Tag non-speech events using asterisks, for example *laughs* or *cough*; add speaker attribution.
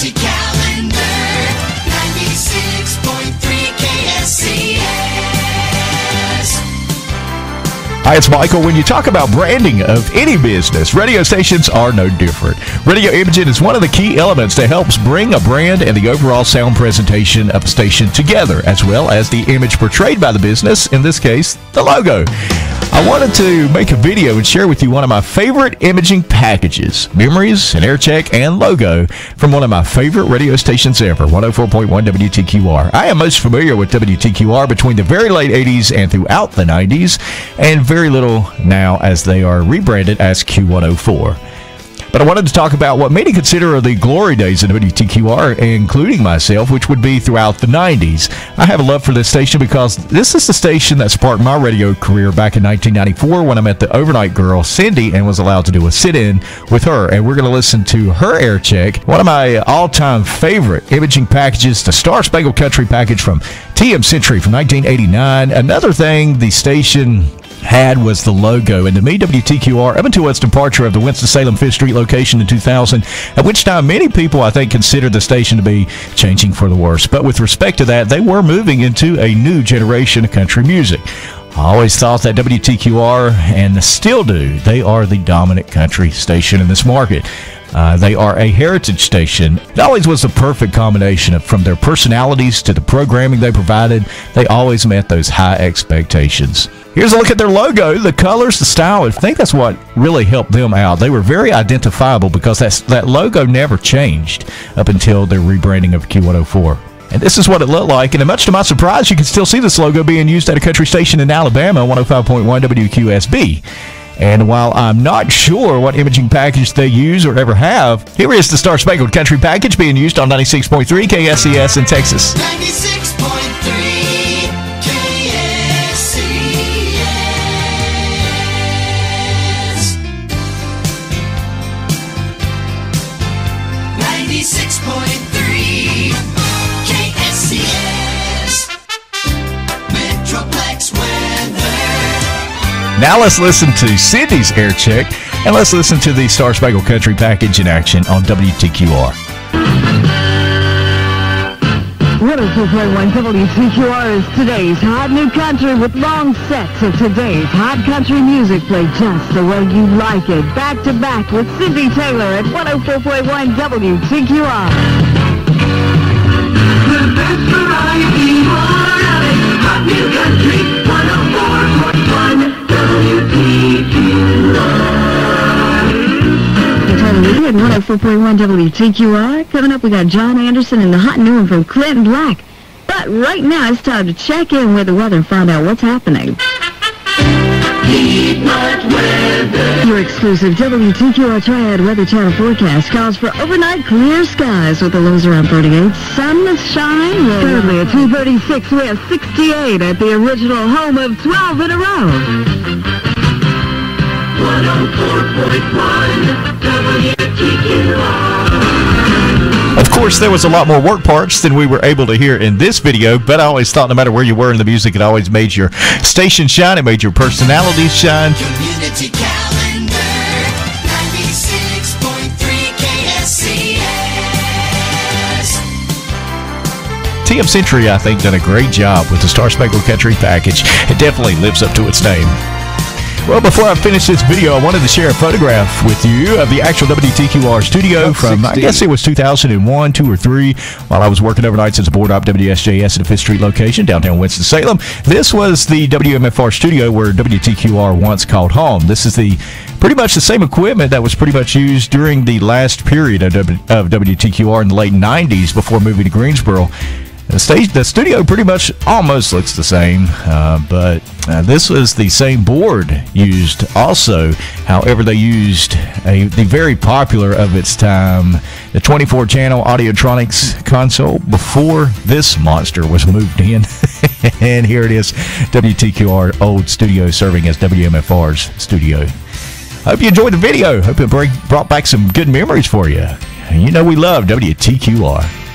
Speaker 1: Community calendar,
Speaker 2: Hi, it's Michael. When you talk about branding of any business, radio stations are no different. Radio imaging is one of the key elements that helps bring a brand and the overall sound presentation of a station together, as well as the image portrayed by the business, in this case, the logo. I wanted to make a video and share with you one of my favorite imaging packages, memories, an air check, and logo from one of my favorite radio stations ever, 104.1 WTQR. I am most familiar with WTQR between the very late 80s and throughout the 90s, and very little now as they are rebranded as Q104. But I wanted to talk about what many consider are the glory days of WTQR, including myself, which would be throughout the 90s. I have a love for this station because this is the station that sparked my radio career back in 1994 when I met the overnight girl, Cindy, and was allowed to do a sit in with her. And we're going to listen to her air check, one of my all time favorite imaging packages, the Star Spangled Country package from TM Century from 1989. Another thing the station had was the logo. And to me, WTQR, up until its departure of the Winston-Salem Fifth Street location in 2000, at which time many people, I think, considered the station to be changing for the worse. But with respect to that, they were moving into a new generation of country music. I always thought that WTQR, and still do, they are the dominant country station in this market. Uh, they are a heritage station. It always was the perfect combination of from their personalities to the programming they provided. They always met those high expectations. Here's a look at their logo, the colors, the style. I think that's what really helped them out. They were very identifiable because that's, that logo never changed up until their rebranding of Q104. And this is what it looked like. And much to my surprise, you can still see this logo being used at a country station in Alabama, 105.1 WQSB. And while I'm not sure what imaging package they use or ever have, here is the Star Spangled Country package being used on 96.3 KSCS in Texas. Now let's listen to Cindy's air check and let's listen to the Star Spangled Country package in action on WTQR.
Speaker 3: 102.1 WTQR is today's hot new country with long sets of today's hot country music played just the way you like it. Back to back with Cindy Taylor at 104.1 WTQR.
Speaker 1: The best variety, more of it. Hot new country, 104.1 WTQR.
Speaker 3: Coming up, we got John Anderson and the hot new one from Clint Black. But right now, it's time to check in with the weather and find out what's happening. Your exclusive WTQR Triad Weather Channel forecast calls for overnight clear skies with the lows around 38. Sunshine currently at 236. We have 68 at the original home of 12 in a row.
Speaker 1: 104.1 WTQR.
Speaker 2: Of course, there was a lot more work parts than we were able to hear in this video, but I always thought no matter where you were in the music, it always made your station shine, it made your personality shine.
Speaker 1: Community calendar, 96.3 KSCS.
Speaker 2: TM Century, I think, done a great job with the Star Spangled Country package. It definitely lives up to its name. Well, before I finish this video, I wanted to share a photograph with you of the actual WTQR studio from, I guess it was 2001, 2 or 3, while I was working overnights as a board op WSJS at the 5th Street location, downtown Winston-Salem. This was the WMFR studio where WTQR once called home. This is the pretty much the same equipment that was pretty much used during the last period of, W- of WTQR in the late 90s before moving to Greensboro. The, stage, the studio pretty much almost looks the same, uh, but uh, this was the same board used also. However, they used a, the very popular of its time, the 24 channel Audiotronics console before this monster was moved in. *laughs* and here it is WTQR old studio serving as WMFR's studio. Hope you enjoyed the video. Hope it brought back some good memories for you. You know we love WTQR.